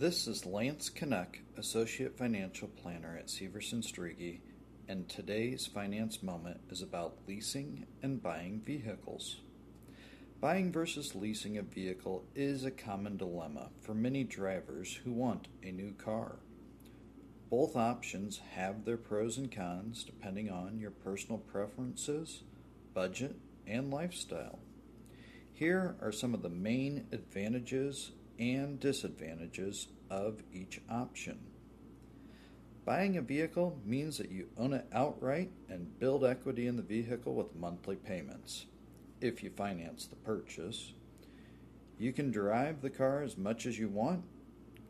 This is Lance Knaack, Associate Financial Planner at Syverson Strege, and today's finance moment is about leasing and buying vehicles. Buying versus leasing a vehicle is a common dilemma for many drivers who want a new car. Both options have their pros and cons depending on your personal preferences, budget, and lifestyle. Here are some of the main advantages and disadvantages of each option. Buying a vehicle means that you own it outright and build equity in the vehicle with monthly payments. If you finance the purchase, you can drive the car as much as you want,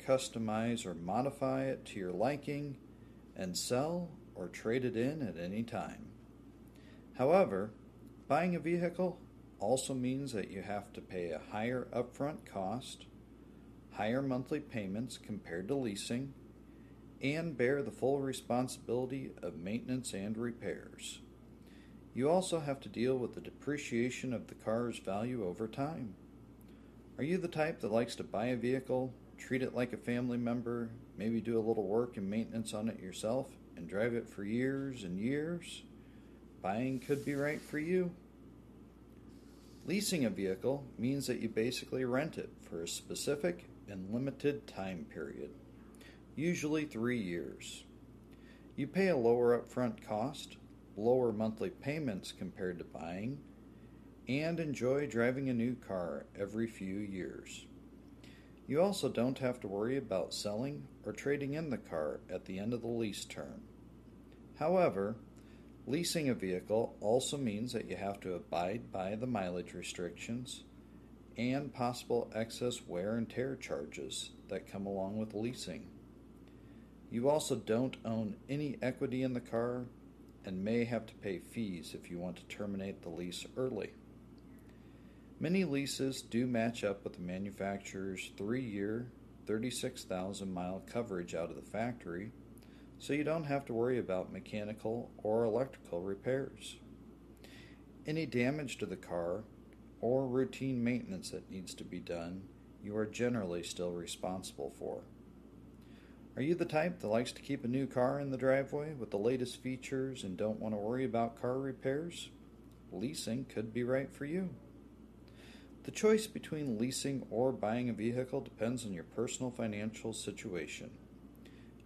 customize or modify it to your liking, and sell or trade it in at any time. However, buying a vehicle also means that you have to pay a higher upfront cost higher monthly payments compared to leasing, and bear the full responsibility of maintenance and repairs. You also have to deal with the depreciation of the car's value over time. Are you the type that likes to buy a vehicle, treat it like a family member, maybe do a little work and maintenance on it yourself, and drive it for years and years? Buying could be right for you. Leasing a vehicle means that you basically rent it for a specific and limited time period, usually three years. You pay a lower upfront cost, lower monthly payments compared to buying, and enjoy driving a new car every few years. You also don't have to worry about selling or trading in the car at the end of the lease term. However, leasing a vehicle also means that you have to abide by the mileage restrictions and possible excess wear and tear charges that come along with leasing. You also don't own any equity in the car and may have to pay fees if you want to terminate the lease early. Many leases do match up with the manufacturer's three year, 36,000 mile coverage out of the factory, so you don't have to worry about mechanical or electrical repairs. Any damage to the car or routine maintenance that needs to be done, you are generally still responsible for. Are you the type that likes to keep a new car in the driveway with the latest features and don't want to worry about car repairs? Leasing could be right for you. The choice between leasing or buying a vehicle depends on your personal financial situation.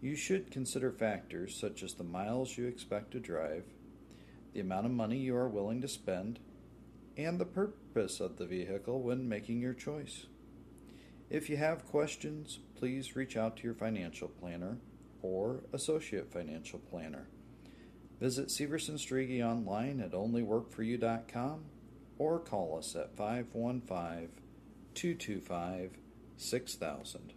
You should consider factors such as the miles you expect to drive, the amount of money you are willing to spend, and the purpose of the vehicle when making your choice. If you have questions, please reach out to your financial planner or associate financial planner. Visit Syverson Strege online at onlyworkforyou.com or call us at 515 225 6000.